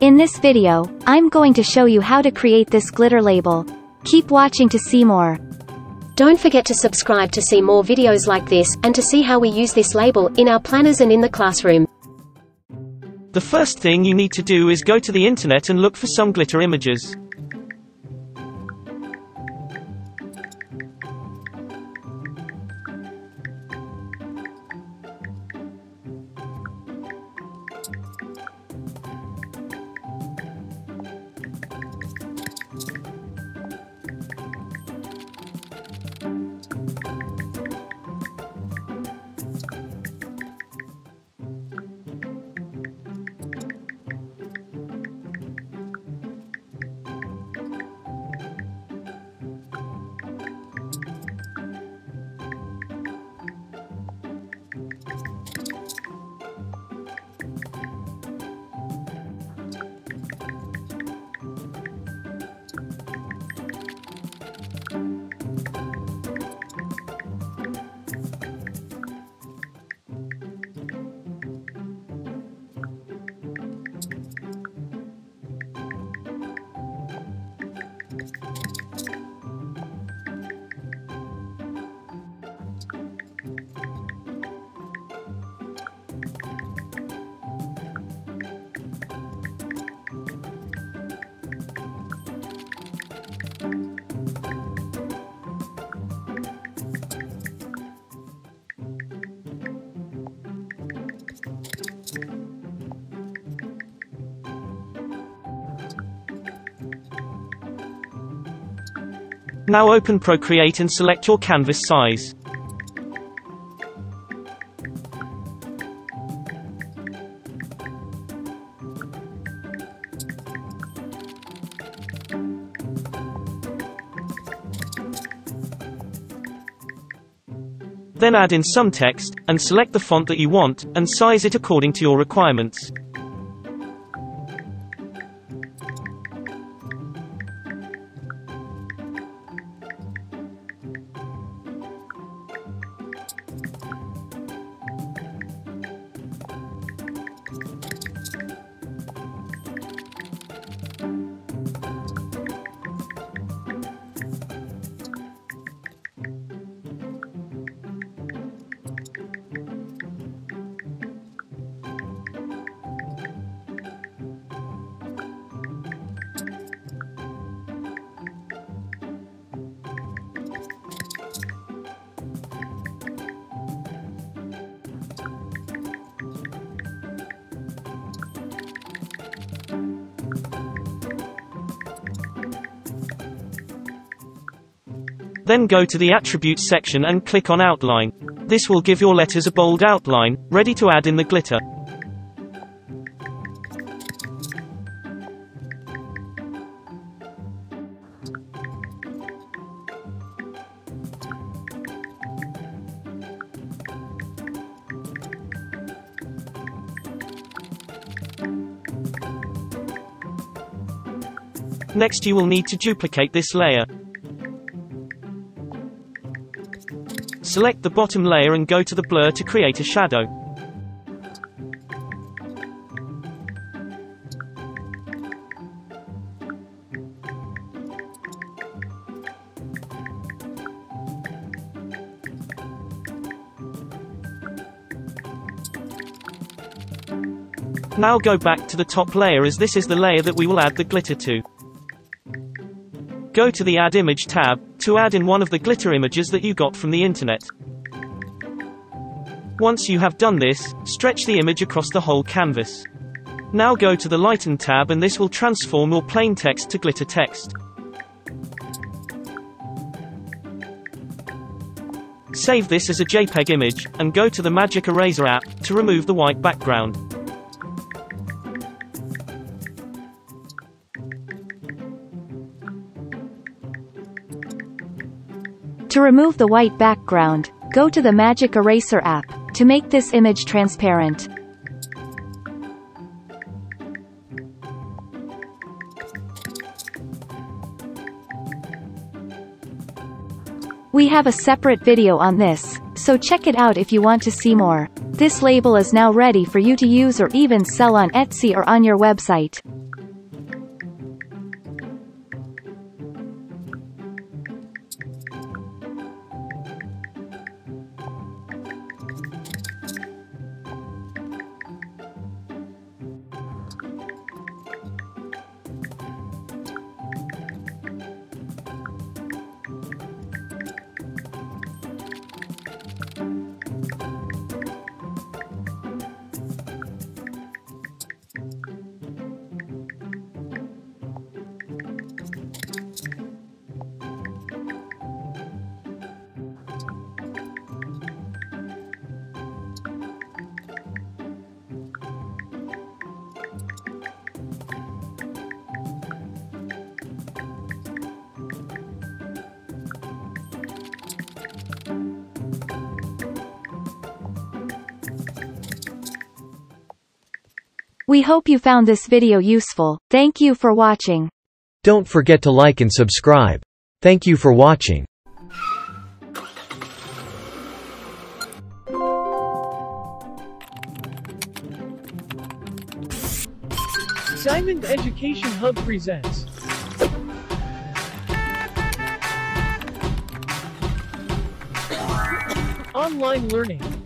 In this video, I'm going to show you how to create this glitter label. Keep watching to see more. Don't forget to subscribe to see more videos like this, and to see how we use this label, in our planners and in the classroom. The first thing you need to do is go to the internet and look for some glitter images. Now open Procreate and select your canvas size. Then add in some text, and select the font that you want, and size it according to your requirements. Then go to the Attributes section and click on Outline. This will give your letters a bold outline, ready to add in the glitter. Next you will need to duplicate this layer. Select the bottom layer and go to the blur to create a shadow. Now go back to the top layer as this is the layer that we will add the glitter to. Go to the Add Image tab, to add in one of the glitter images that you got from the internet. Once you have done this, stretch the image across the whole canvas. Now go to the Lighten tab and this will transform your plain text to glitter text. Save this as a JPEG image, and go to the Magic Eraser app, to remove the white background. To remove the white background, go to the Magic Eraser app, to make this image transparent. We have a separate video on this, so check it out if you want to see more. This label is now ready for you to use or even sell on Etsy or on your website. We hope you found this video useful. Thank you for watching. Don't forget to like and subscribe. Thank you for watching. Diamond Education Hub presents Online Learning